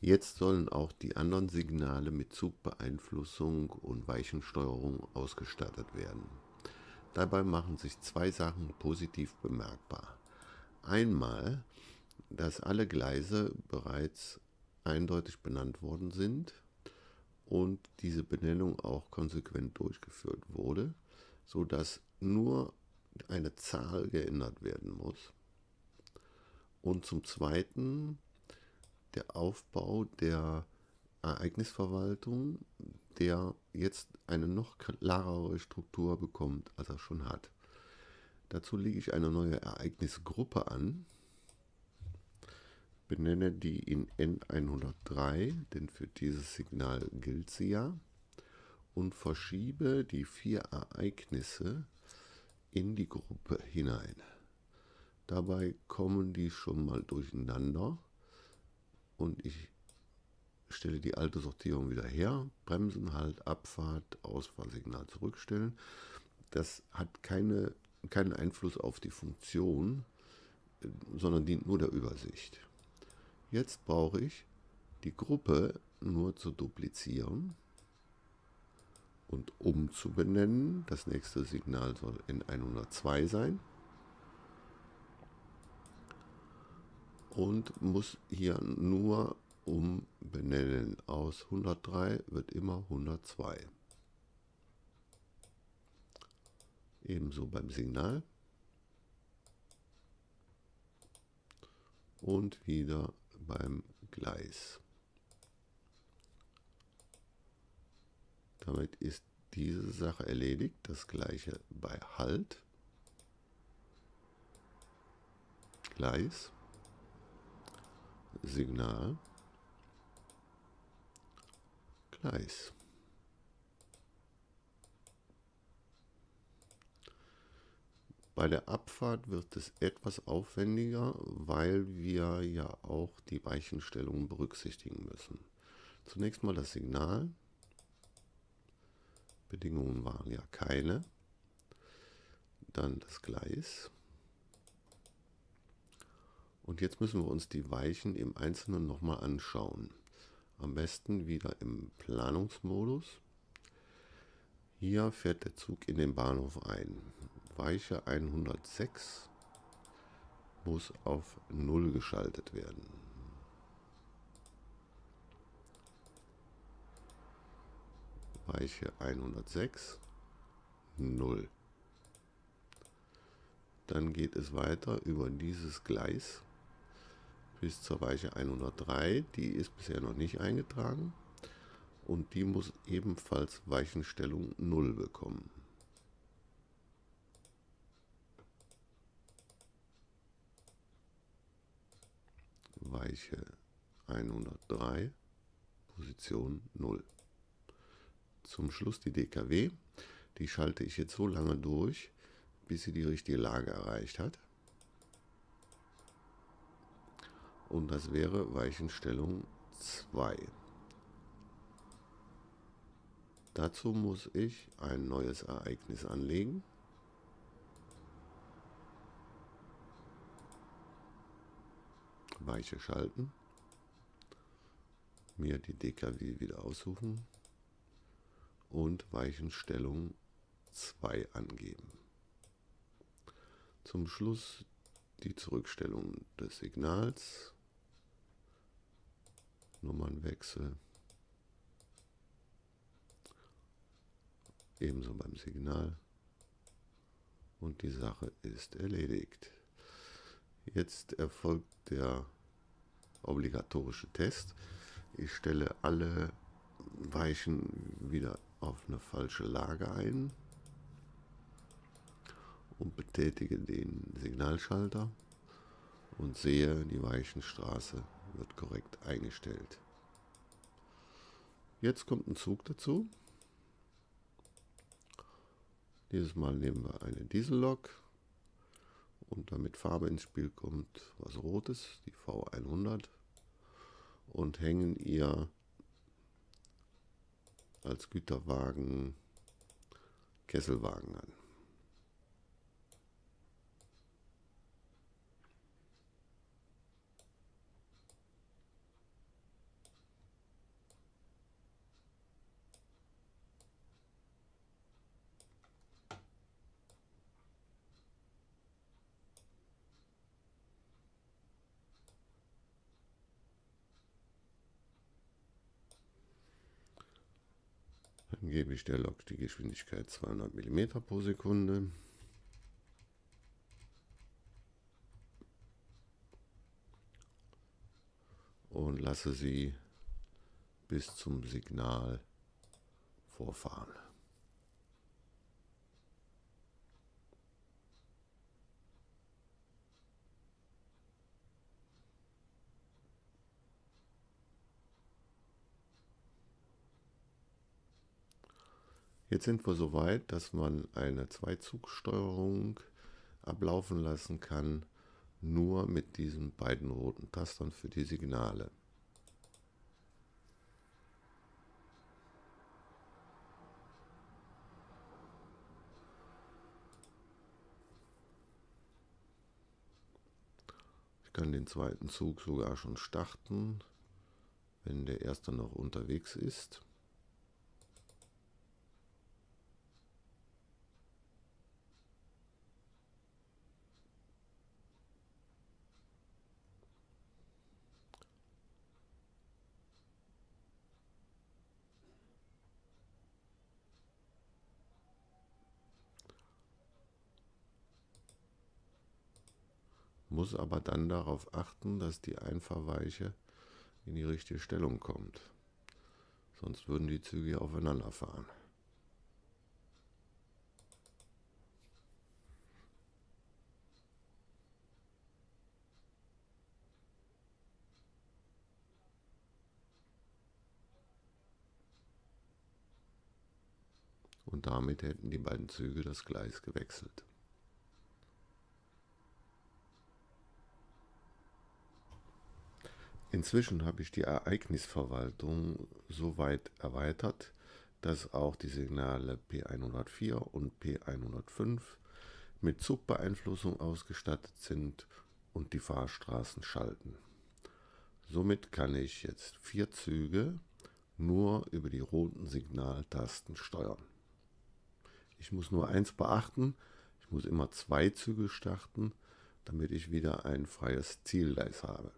Jetzt sollen auch die anderen Signale mit Zugbeeinflussung und Weichensteuerung ausgestattet werden. Dabei machen sich zwei Sachen positiv bemerkbar. Einmal, dass alle Gleise bereits eindeutig benannt worden sind und diese Benennung auch konsequent durchgeführt wurde, sodass nur eine Zahl geändert werden muss. Und zum Zweiten der Aufbau der Ereignisverwaltung, der jetzt eine noch klarere Struktur bekommt, als er schon hat. Dazu lege ich eine neue Ereignisgruppe an, benenne die in N103, denn für dieses Signal gilt sie ja, und verschiebe die vier Ereignisse in die Gruppe hinein. Dabei kommen die schon mal durcheinander und ich stelle die alte Sortierung wieder her, Bremsen, Halt, Abfahrt, Ausfahrsignal zurückstellen. Das hat keine, keinen Einfluss auf die Funktion, sondern dient nur der Übersicht. Jetzt brauche ich die Gruppe nur zu duplizieren und umzubenennen. Das nächste Signal soll N102 sein. Und muss hier nur umbenennen. Aus 103 wird immer 102. Ebenso beim Signal. Und wieder beim Gleis. Damit ist diese Sache erledigt. Das gleiche bei Halt. Gleis. Signal. Gleis. Bei der Abfahrt wird es etwas aufwendiger, weil wir ja auch die Weichenstellungen berücksichtigen müssen. Zunächst mal das Signal. Bedingungen waren ja keine. Dann das Gleis. Und jetzt müssen wir uns die Weichen im Einzelnen nochmal anschauen. Am besten wieder im Planungsmodus. Hier fährt der Zug in den Bahnhof ein. Weiche 106 muss auf 0 geschaltet werden. Weiche 106 0. Dann geht es weiter über dieses Gleis bis zur Weiche 103. Die ist bisher noch nicht eingetragen und die muss ebenfalls Weichenstellung 0 bekommen. Weiche 103, Position 0. Zum Schluss die DKW. Die schalte ich jetzt so lange durch, bis sie die richtige Lage erreicht hat. Und das wäre Weichenstellung 2. Dazu muss ich ein neues Ereignis anlegen. Weiche schalten. Mir die DKW wieder aussuchen und Weichenstellung 2 angeben. Zum Schluss die Zurückstellung des Signals, Nummernwechsel, ebenso beim Signal und die Sache ist erledigt. Jetzt erfolgt der obligatorische Test. Ich stelle alle Weichen wieder auf eine falsche Lage ein und betätige den Signalschalter und sehe, die Weichenstraße wird korrekt eingestellt. Jetzt kommt ein Zug dazu. Dieses Mal nehmen wir eine Diesellok und damit Farbe ins Spiel kommt was Rotes, die V100 und hängen ihr als Güterwagen Kesselwagen an. Gebe ich der Lok die Geschwindigkeit 200 mm pro Sekunde. Und lasse sie bis zum Signal vorfahren. Jetzt sind wir so weit, dass man eine Zweizugsteuerung ablaufen lassen kann, nur mit diesen beiden roten Tastern für die Signale. Ich kann den zweiten Zug sogar schon starten, wenn der erste noch unterwegs ist. Muss aber dann darauf achten, dass die Einfahrweiche in die richtige Stellung kommt. Sonst würden die Züge aufeinander fahren. Und damit hätten die beiden Züge das Gleis gewechselt. Inzwischen habe ich die Ereignisverwaltung so weit erweitert, dass auch die Signale P104 und P105 mit Zugbeeinflussung ausgestattet sind und die Fahrstraßen schalten. Somit kann ich jetzt vier Züge nur über die roten Signaltasten steuern. Ich muss nur eins beachten, ich muss immer zwei Züge starten, damit ich wieder ein freies Zielgleis habe.